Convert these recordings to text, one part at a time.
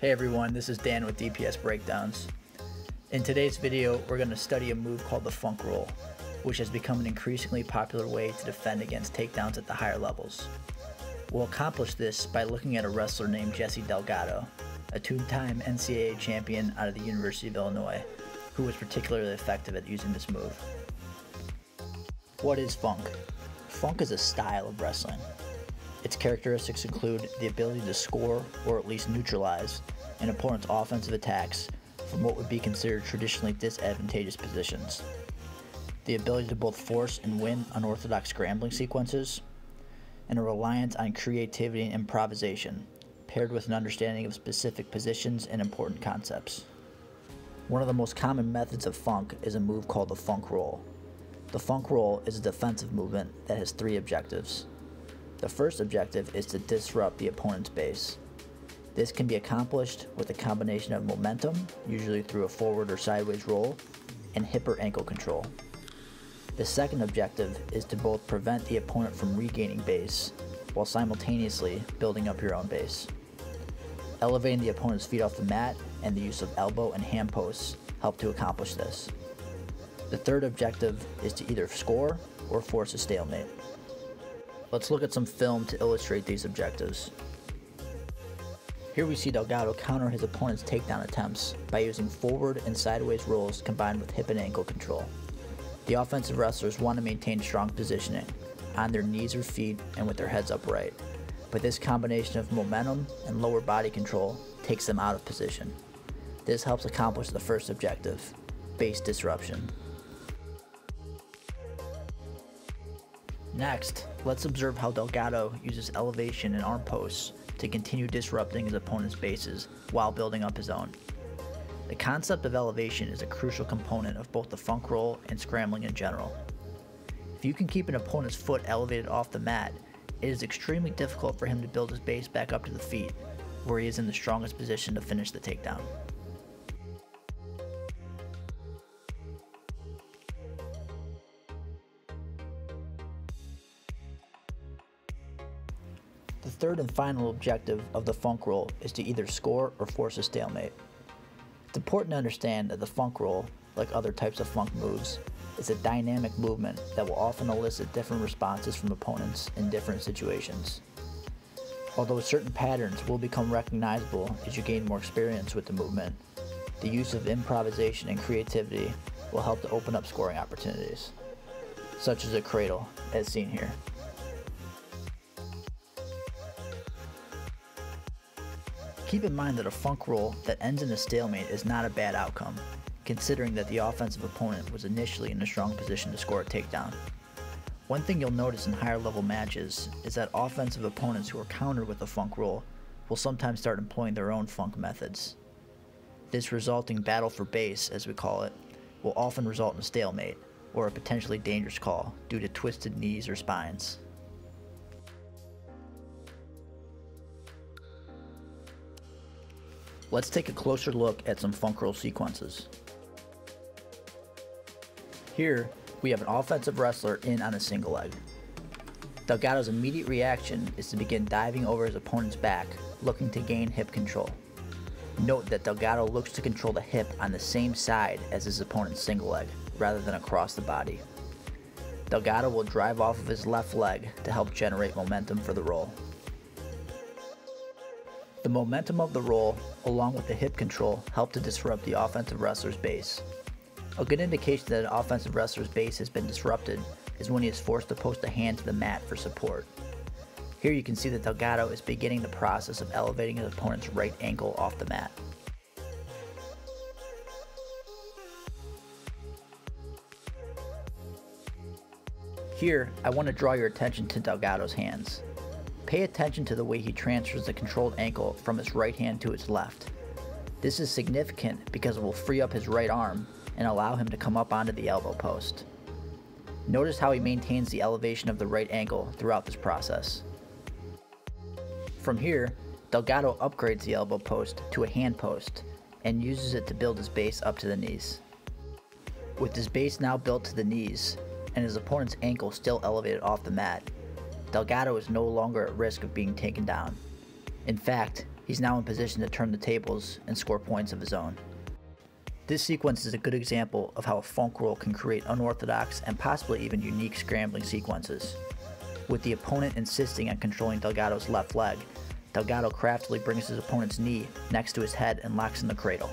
Hey everyone, this is Dan with DPS Breakdowns. In today's video, we're going to study a move called the Funk Roll, which has become an increasingly popular way to defend against takedowns at the higher levels. We'll accomplish this by looking at a wrestler named Jesse Delgado, a two-time NCAA champion out of the University of Illinois, who was particularly effective at using this move. What is Funk? Funk is a style of wrestling. Its characteristics include the ability to score, or at least neutralize, an opponent's offensive attacks from what would be considered traditionally disadvantageous positions. The ability to both force and win unorthodox scrambling sequences, and a reliance on creativity and improvisation, paired with an understanding of specific positions and important concepts. One of the most common methods of funk is a move called the funk roll. The funk roll is a defensive movement that has three objectives. The first objective is to disrupt the opponent's base. This can be accomplished with a combination of momentum, usually through a forward or sideways roll, and hip or ankle control. The second objective is to both prevent the opponent from regaining base, while simultaneously building up your own base. Elevating the opponent's feet off the mat and the use of elbow and hand posts help to accomplish this. The third objective is to either score or force a stalemate. Let's look at some film to illustrate these objectives. Here we see Delgado counter his opponent's takedown attempts by using forward and sideways rolls combined with hip and ankle control. The offensive wrestlers want to maintain strong positioning, on their knees or feet and with their heads upright, but this combination of momentum and lower body control takes them out of position. This helps accomplish the first objective, base disruption. Next, let's observe how Delgado uses elevation and arm posts to continue disrupting his opponent's bases while building up his own. The concept of elevation is a crucial component of both the funk roll and scrambling in general. If you can keep an opponent's foot elevated off the mat, it is extremely difficult for him to build his base back up to the feet, where he is in the strongest position to finish the takedown. Third and final objective of the funk roll is to either score or force a stalemate. It's important to understand that the funk roll, like other types of funk moves, is a dynamic movement that will often elicit different responses from opponents in different situations. Although certain patterns will become recognizable as you gain more experience with the movement, the use of improvisation and creativity will help to open up scoring opportunities, such as a cradle, as seen here. Keep in mind that a funk roll that ends in a stalemate is not a bad outcome, considering that the offensive opponent was initially in a strong position to score a takedown. One thing you'll notice in higher level matches is that offensive opponents who are countered with a funk roll will sometimes start employing their own funk methods. This resulting battle for base, as we call it, will often result in a stalemate, or a potentially dangerous call due to twisted knees or spines. Let's take a closer look at some funk roll sequences. Here, we have an offensive wrestler in on a single leg. Delgado's immediate reaction is to begin diving over his opponent's back, looking to gain hip control. Note that Delgado looks to control the hip on the same side as his opponent's single leg, rather than across the body. Delgado will drive off of his left leg to help generate momentum for the roll. The momentum of the roll, along with the hip control, help to disrupt the offensive wrestler's base. A good indication that an offensive wrestler's base has been disrupted is when he is forced to post a hand to the mat for support. Here you can see that Delgado is beginning the process of elevating his opponent's right ankle off the mat. Here, I want to draw your attention to Delgado's hands. Pay attention to the way he transfers the controlled ankle from his right hand to his left. This is significant because it will free up his right arm and allow him to come up onto the elbow post. Notice how he maintains the elevation of the right ankle throughout this process. From here, Delgado upgrades the elbow post to a hand post and uses it to build his base up to the knees. With his base now built to the knees and his opponent's ankle still elevated off the mat, Delgado is no longer at risk of being taken down. In fact, he's now in position to turn the tables and score points of his own. This sequence is a good example of how a funk roll can create unorthodox and possibly even unique scrambling sequences. With the opponent insisting on controlling Delgado's left leg, Delgado craftily brings his opponent's knee next to his head and locks in the cradle.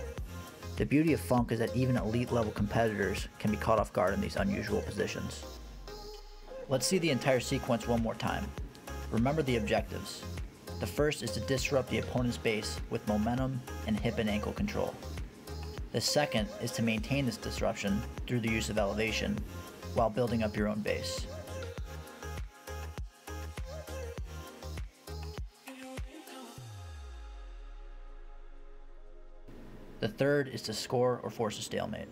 The beauty of Funk is that even elite level competitors can be caught off guard in these unusual positions. Let's see the entire sequence one more time. Remember the objectives. The first is to disrupt the opponent's base with momentum and hip and ankle control. The second is to maintain this disruption through the use of elevation while building up your own base. The third is to score or force a stalemate.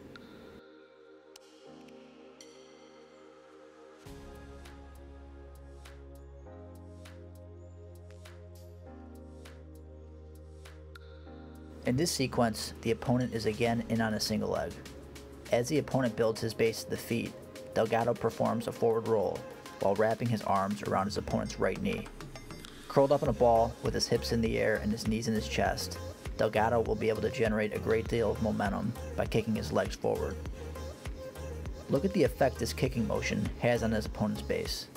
In this sequence, the opponent is again in on a single leg. As the opponent builds his base to the feet, Delgado performs a forward roll while wrapping his arms around his opponent's right knee. Curled up in a ball with his hips in the air and his knees in his chest, Delgado will be able to generate a great deal of momentum by kicking his legs forward. Look at the effect this kicking motion has on his opponent's base.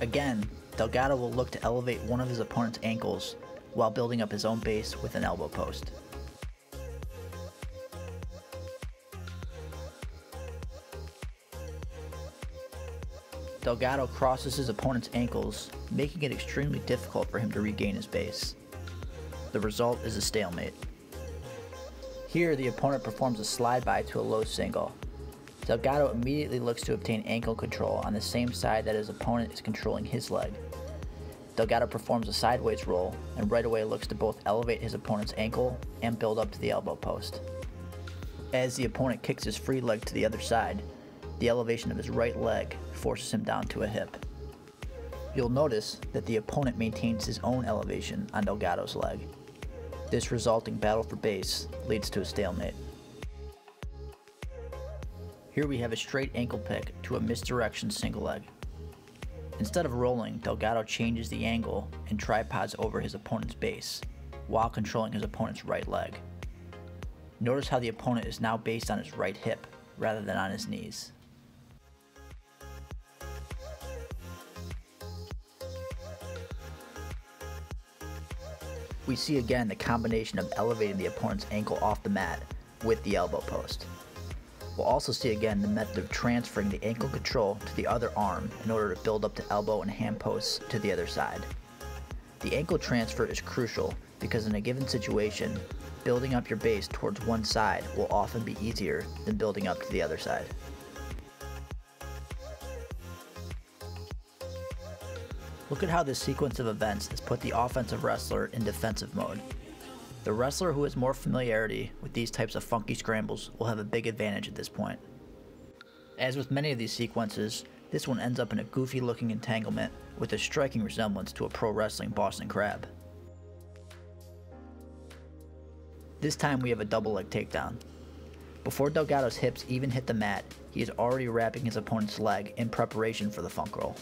Again, Delgado will look to elevate one of his opponent's ankles while building up his own base with an elbow post. Delgado crosses his opponent's ankles, making it extremely difficult for him to regain his base. The result is a stalemate. Here, the opponent performs a slide by to a low single. Delgado immediately looks to obtain ankle control on the same side that his opponent is controlling his leg. Delgado performs a sideways roll and right away looks to both elevate his opponent's ankle and build up to the elbow post. As the opponent kicks his free leg to the other side, the elevation of his right leg forces him down to a hip. You'll notice that the opponent maintains his own elevation on Delgado's leg. This resulting battle for base leads to a stalemate. Here we have a straight ankle pick to a misdirection single leg. Instead of rolling, Delgado changes the angle and tripods over his opponent's base, while controlling his opponent's right leg. Notice how the opponent is now based on his right hip, rather than on his knees. we see again the combination of elevating the opponent's ankle off the mat with the elbow post. We'll also see again the method of transferring the ankle control to the other arm in order to build up the elbow and hand posts to the other side. The ankle transfer is crucial because in a given situation, building up your base towards one side will often be easier than building up to the other side. Look at how this sequence of events has put the offensive wrestler in defensive mode. The wrestler who has more familiarity with these types of funky scrambles will have a big advantage at this point. As with many of these sequences, this one ends up in a goofy looking entanglement with a striking resemblance to a pro wrestling Boston Crab. This time we have a double leg takedown. Before Delgado's hips even hit the mat, he is already wrapping his opponent's leg in preparation for the funk roll.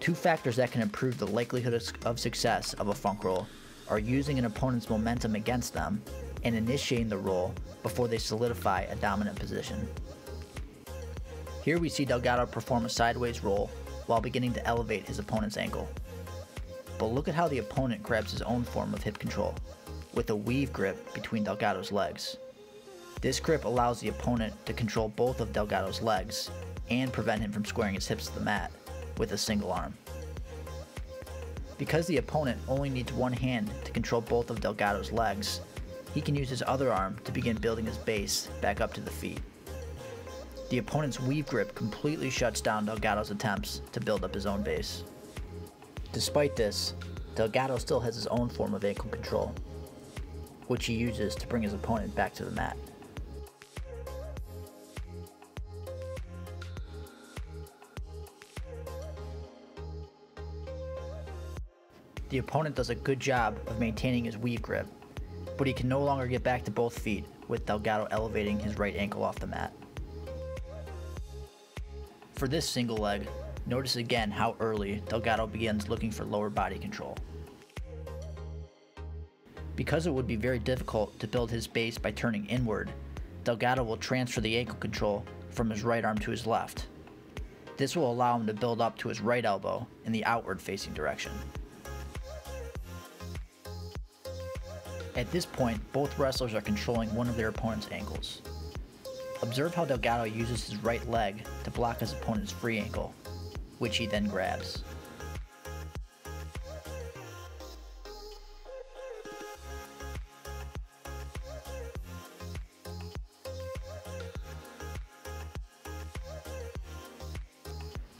Two factors that can improve the likelihood of success of a funk roll are using an opponent's momentum against them and initiating the roll before they solidify a dominant position. Here we see Delgado perform a sideways roll while beginning to elevate his opponent's ankle. But look at how the opponent grabs his own form of hip control, with a weave grip between Delgado's legs. This grip allows the opponent to control both of Delgado's legs and prevent him from squaring his hips to the mat with a single arm. Because the opponent only needs one hand to control both of Delgado's legs, he can use his other arm to begin building his base back up to the feet. The opponent's weave grip completely shuts down Delgado's attempts to build up his own base. Despite this, Delgado still has his own form of ankle control, which he uses to bring his opponent back to the mat. The opponent does a good job of maintaining his weave grip, but he can no longer get back to both feet with Delgado elevating his right ankle off the mat. For this single leg, notice again how early Delgado begins looking for lower body control, Because it would be very difficult to build his base by turning inward, Delgado will transfer the ankle control from his right arm to his left. This will allow him to build up to his right elbow in the outward facing direction. At this point, both wrestlers are controlling one of their opponent's ankles. Observe how Delgado uses his right leg to block his opponent's free ankle, which he then grabs.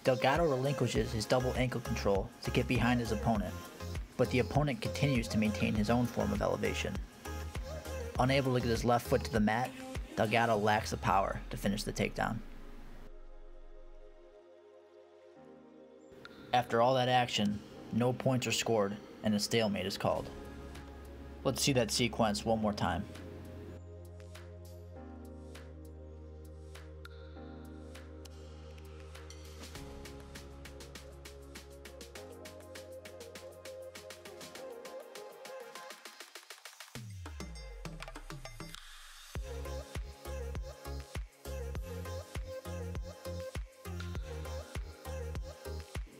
Delgado relinquishes his double ankle control to get behind his opponent, but the opponent continues to maintain his own form of elevation. Unable to get his left foot to the mat, Delgado lacks the power to finish the takedown. After all that action, no points are scored and a stalemate is called. Let's see that sequence one more time.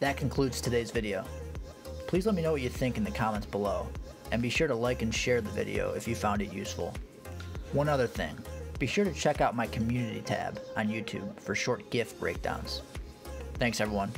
That concludes today's video. Please let me know what you think in the comments below, and be sure to like and share the video if you found it useful. One other thing, be sure to check out my community tab on YouTube for short GIF breakdowns. Thanks everyone.